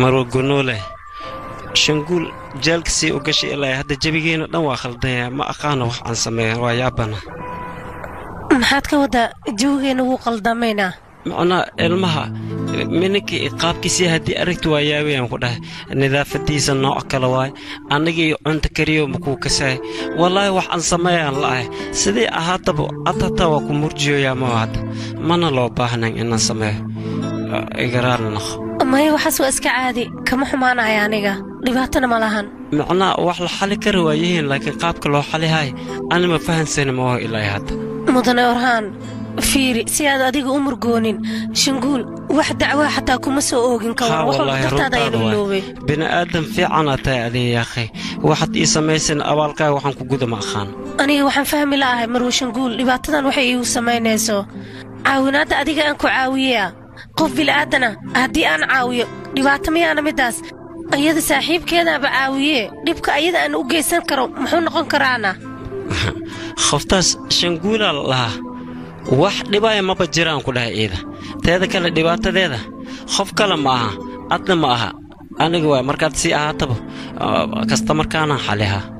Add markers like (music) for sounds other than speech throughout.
marwa gunuule shanguul jaalkasii u gashay ilaa hadda jebigeena dhan waa khaldanya ma aqaano wax aan sameeya waa yaabana. Maxaad ka waddaa jawigeena wuu qaldamaynaa macnaa ilmaha mininkii qaabkiisii haddii aragti waa yaabayaan ku dhahay. Nidaafadiisa nooc kale waay. Annagii cunta kariyo makuu kasaay wallaahi wax aan sameeyaan la'ahay sidii ahaataba atataa waa ku murjiyoyaa ma hadda mana loo baahnayn inaan sameeyo. Igaraal naqo maya waxaas waa iska caadi. Kama xumaanaya aniga. Dhibaatana ma lahan. Macnaa wax la xali kari waayihiin laakiin qaabka loo xalihay ani ma fahansani maaho ilaa hadda. Mudane orhaan fiiri si aad adiga u murgoonin shanguul wax dacwaa xataa kuma soo oogin ka war wax walba dartaada ayaan u iloobay bini'aadan fiicanaa tahay adiga yaakhay waxaad ii samaysan abaalkaaga waxaan ku guda ma aqaan. Aniga waxaan fahmi la'ahay marwa shanguul dhibaatadan waxay iigu samaynayso. Caawinaadda adiga aan ku caawiyeya qof bila'aadana haddii aan caawiyo dhibaato miyaana middaas ayada saaxiibkeedaaba caawiye dhibka ayada aan u geysan karo muxuu noqon karaana? (laughs) Qoftaas shanguulaa la lahaa. Wax dhibaaya maba jiraan ku dhahay iida. Teeda kale dhibaatadeeda qof kale ma aha adna ma aha. Aniga waay markaad sii ahaataba kasta markaanaan xalihaa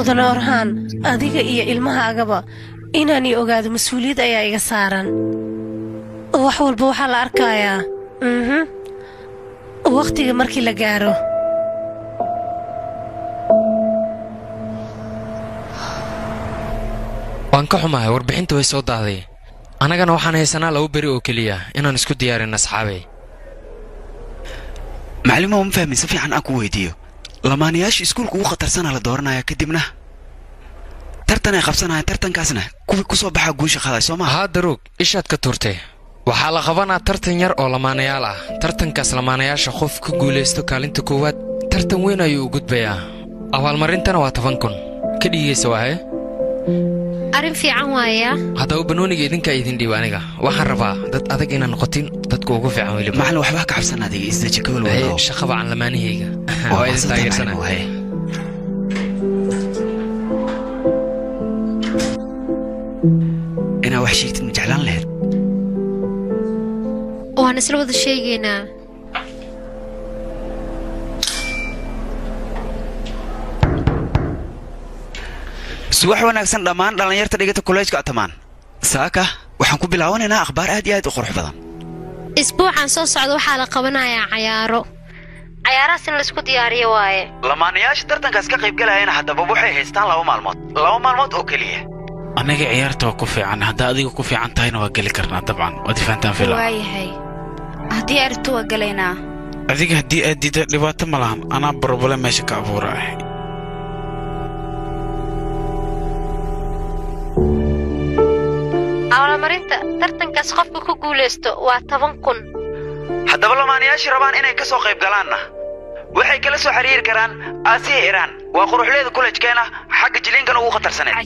mudane orhaan adiga iyo ilmahaagaba inaanii ogaado mas'uuliyad ayaa iga saaran. Wax walba waxaa la arkayaa. Mhm. Wakhtiga markii la gaaro. Waan ka xumahay warbixinta way soo daaday annagana waxaan haysanaa laba beri oo keliya inaan isku diyaarin asxaabay macallimo ma fahmin si fiican aan ku weydiiyo lamaanayaasha iskuulka ugu khatarsanaa la dooranaya kadibna tartan ay qabsanayaan tartankaasna kuwii ku soo baxaa guusha qaaday soo maha haa daruug ishaad ka tuurtay. Waxaa la qabanaa tartan yar oo lamaanayaal ah. Tartankaas lamaanayaasha qof ka guulaysto kaalinta koowaad tartan weyn ayuu u gudbayaa. Abaalmarintana waa toban kun. Ka dhigaysa waaye arrin fiican waaya haddaba banooniga idinkaa idin dhiiba aniga. Waxaan rabaa dad adag inaan noqotin dadka ugu fiican weliba macallin waxbaa ka cabsan adiga isdaji ka walwalo shaqaba aan lamaanahayga. (laughs) Waa idin taageersana. inaa wax sheegtid ma jeclaan laheyd waan isla wada sheegaynaa subax wanaagsan dhammaan dhallinyarta dhigata kolleejka atamaan saaka waxaan ku bilaawanaynaa akhbaar aad iyo aad u qurux badan. Isbuucan soo socda waxaa la qabanayaa cayaaro. Cayaarahaas in la isku diyaariyo waaye. Lamaanayaasha tartankaas ka qaybgalayana haddaba waxay haystaan laba maalmood. Laba maalmood oo keliya. Annaga ciyaarta waa ku fiican. Haddaa adiga ku fiican tahayna waa geli karnaa dabcan. Waad ifaantaan fila waayahay. Haddii arrintu waa gelaynaa adiga haddii aad diida dhibaato ma lahan. Anaa barobale meesha ka abuura ah abaalmarinta tartankaas qofka ku guulaysto waa toban kun. Haddaba lamaanayaashii rabaan inay ka soo qayb galaanna waxay kala soo xiriiri karaan aasiya iraan waa quruxleeda kolleejkeena xagga jiliinkan ugu khatarsaneed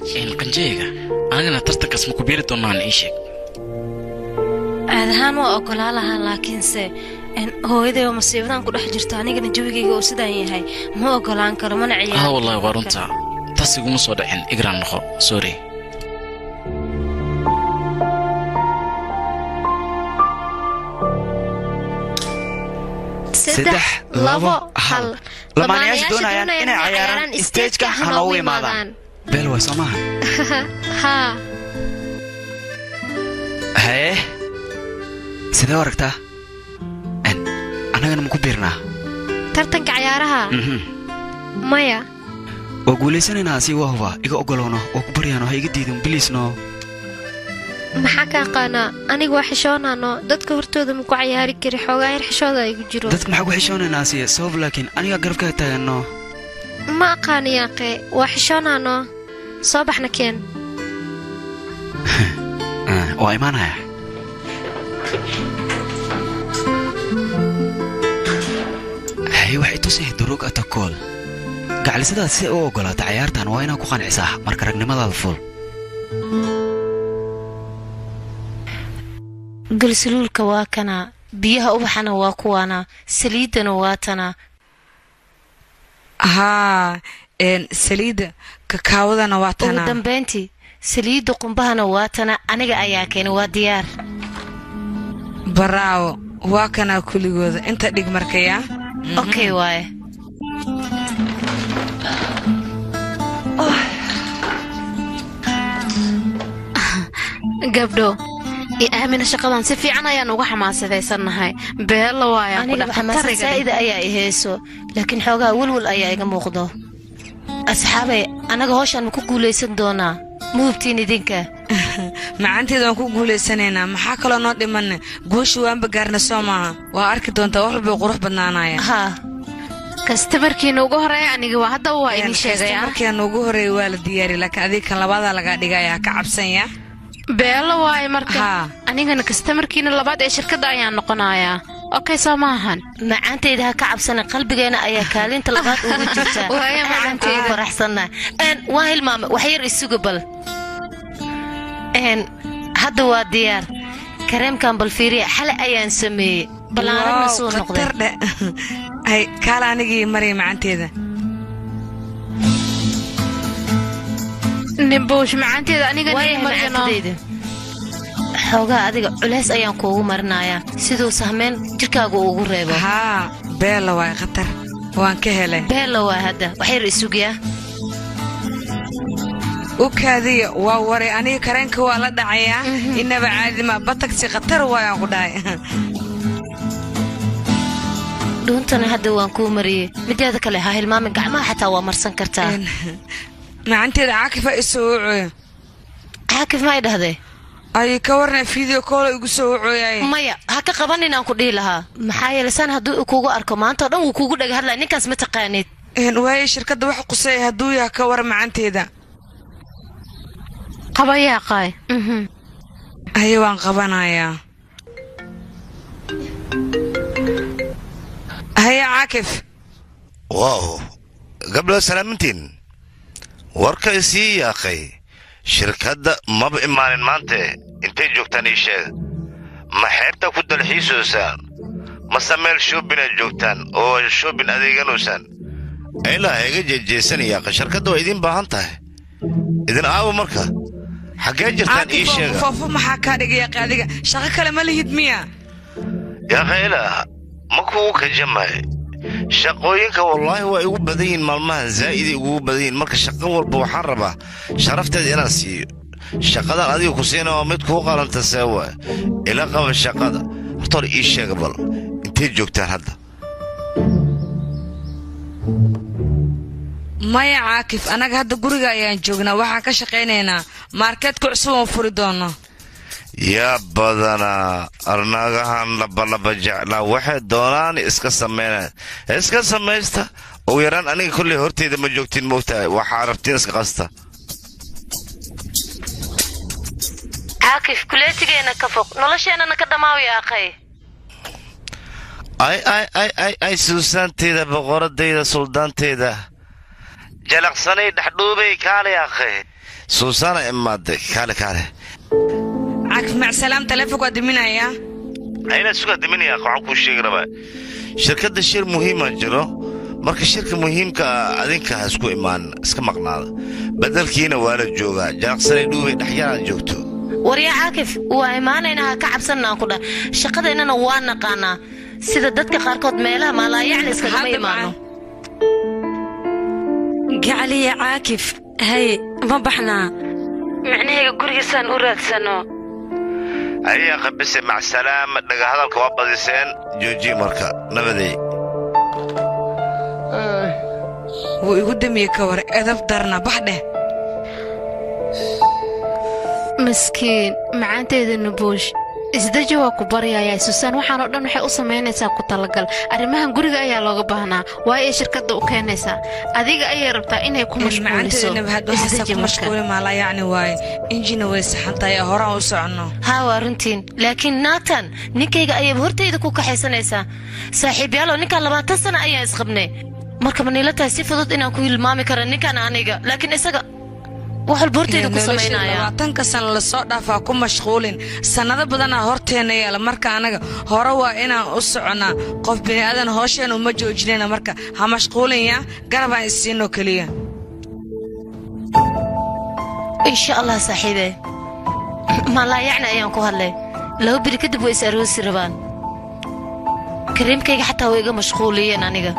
qanjeyga anigana tartankaas ma ku biiri doonaan ii sheeg. Caad ahaan waa oggolaa lahaa laakiinse hooyaday oo masiibadan ku dhex jirto anigana jawigayga oo sidaan yahay ma oggolaan karo mana ciyaar. Haa wallaahi waa runta. Taas iguma soo dhicin igraan noqo. Sorry saddex labo hal. Lamaanayaasha doonayaan inay cayaaraan isteejka ha noogu imaadaan beel waa soo maaha (laughs) haye sidee u aragtaa annagana maku biirnaa? Tartanka cayaaraha maya. Waa guulaysanaynaa si waa huba iga oggolowno waa ku baryaano ha iga diidin biliisno maxaa ka aqaanaa aniga waa xishoonaano dadka hortooda maku cayaari kari xoogaa yar xishooda igu jiro dadka maxaa ku xishoonaynaa siya sabab laakiin aniga garabkaa taaganno ma aqaani yaaqe. Waa xishoonaano soo baxna keen (laughs) waa imaanaya. Haye waxay tusay duruug atakool gaclisadaad si u oggolaata cayaartan waa inaad ku qancisaa marka ragnimadaada ful galsaluulka waa kana biyaha ubaxana waa kuwaana saliiddana waa tana. Haa saliidda kakaawadana waa ugu tana dambayntii saliidda qumbahana waatana aniga ayaa keenay waa diyaar. Baraawo waa kanaa kuligooda. Inta dhig markayaa okay waaye. Gabdho aamina shaqadan si fiican ayaan uga xamaasadaysannahay beella saa'ida ayaa i heeso laakiin xoogaa welwel ayaa iga muuqdo. Asxaabay annaga hawshaan ma ku guulaysan doonaa? Ma hubtiin idinka. (laughs) Macanteeda waan ku guulaysanaynaa maxaa kaloo noo dhimanne guusha waanba gaarna soo maaha. Waa arki doontaa wax walbay qurux badnaanaya kastamarkiina ugu horreeya aniga waa hadda waa idin sheegaya. markaan ugu horreeya waa la diyaariya laakiin adiga kan labadaa lagaa dhigaya ka cabsanya beella waaye marka. Anigana kastamarkiina labaad ee shirkadda ayaan noqonayaa. Okay soo maahan macaantayda ha ka cabsana qalbigeena ayaa kaalinta labaad ugu jirta. (laughs) Waaya macaantayda. faraxsanna. Waa hilmaame wax yar isuga bal hadda waa diyaar. Kareemkan balfiiriya xale ayaan sameeyey. Ballaaragna soo noqday. (laughs) kaala anigii marya macanteeda nimbuush macaanteeda aniga xoogaa adiga culays ayaan kuugu marinayaa siduu sahmeyn jirkaaga ugu reebo. Haa beella waay khatar. Waan ka helay. Beella waa hadda. Wax yar isugiyaa u kaadiya waa waray. Aniga kareenka waa la dhacayaa. Inaba caadima batagsi khatar waayaan ku dhahay. Dhuuntana hadda waan kuu mariyey. Mideeda kale ha hilmaamin gacmaha xataa waa marsan kartaa macanteeda caakifa isoo wucooya caakif ma ay dhahday ay ka warna video call igu soo wucooyaay maya ha ka qaban inaan ku dhihi lahaa. Maxaa yeele san hadduu uu kugu arko maanta oo dhan wuu kugu dhega hadlaya ninkaas ma taqaanid. Waaye shirkadda wax qusay hadduu yaha ka war macanteeda. Qabayaa qaay. Haye waan qabanayaa. Haye caakif waaw. Gabdho salaamintiin warka isii yaaqay. Shirkadda maba imaanin maante intay joogtaan ii sheega ma xeebta ku dalxiisoosaan mase meel shoobinaad joogtaan oo shoobin adeeganoosaan ilaa iga jeejeesan yaaqa shirkadda waa idiin baahan tahay. Idin aawo marka. Xaggee jirtaan ii caakif sheega. foofo maxaa kaa dhigay yaaqi adiga? Shaqo kale ma lihid miya. Yaaqa ilaa ma kugu kajamay shaqooyinka wallaahi waa igu badan yihiin maalmahan zaa'iday igugu badan yihiin. Marka shaqo walba waxaan rabaa sharafteeda inaan siiyo. Shaqadan adiga ku siina waa mid kuu qalanta see waay. Ila qaba shaqada. Horta hore ii sheega bal intay joogtaan hadda? Maya caakif annaga hadda guriga ayaan joognaa waxaan ka shaqaynaynaa. Maarkeedka cusub oon furi doono yaa badanaa arnaagahan labalaba jeclaa. Waxay doonaan iska samaynayan iska samaysta ugu yaraan aniga kolley horteyda ma joogtiin moogtahay waxaa rabtiin iska qasta. Caakif kuleetigeena ka fog. Nolosheenana ka dhammaawiya akhay ay ay ay ay ay suusaanteyda boqoradayda suldaanteyda jalaqsanay dhexdhuubay kaale akhay suusaana imaade kaale kaale caakif macsalaam taleefonka waa diminayaa ayna sugaa diminaya waxaan kuu sheegi rabaa shirkadda shir muhiima jiro. Marka shirka muhiimka ah adinka ha isku imaan iska maqnaada beddelkiina waa la joogaa. Jalaqsanay dhuubay dhexyaraad joogto. Waryaa caakif waa imaanaynaa ha ka cabsanaan ku dhah shaqadeennana waa naqaanaa. Sida dadka qaarkood meelaha maalaayacni iskagama imaano. gacaliya caakif haye ma baxnaa? Micnahayga gurigiisaan u raadsano ayaa qabise macsalaama dhaga hadalka waa badiseen. Joojiye marka nabaday wuu igu damiye ka war edab darna bax dheh. Miskiin macaanteeda nubuush isdeji waa ku baryayaa susaan waxaan oo dhan waxay u samaynaysaa ku talagal. Arrimahan guriga ayaa looga baahnaa. Waayo ay shirkadda u keenaysaa. Adiga ayay rabtaa inay ku mashquuliso macanteeda nabahad waxaasa Isdeji ku marka. mashquuli maalaa yacni waaye injina way saxan tahay ee horaan u soconno. Haa waa runtiin. Laakiin naatan ninkayga ayayba hortayda ku kaxaysanaysaa. Saaxiibyaalow ninkaan labaatan sana ayaan isqabnay marka ma niila tahay si fudud inaan ku hilmaami kara ninkaan aniga. Laakiin isaga wax walba hortayda ku Nolosha samaynaya labaatanka sana la soo dhaafaa ku mashquulin. Sannado badanaa horteenna yaalla. Marka anaga hore waa inaan u soconnaa. Qof bini'aadan hoosheena uma joojinayna. Marka ha mashquulin ya. Garabaan isiinoo keliya. Insha allah saaxiibe. Malaayacna ayaan ku hadlay. Laba beri kadib way is aroosi rabaan. Kariimkayga xataa way iga mashquuliyeen aniga